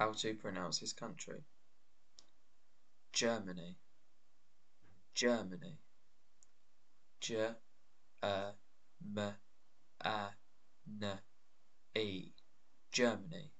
How to pronounce his country. Germany, Germany. G, E, M, A, N, E. Germany.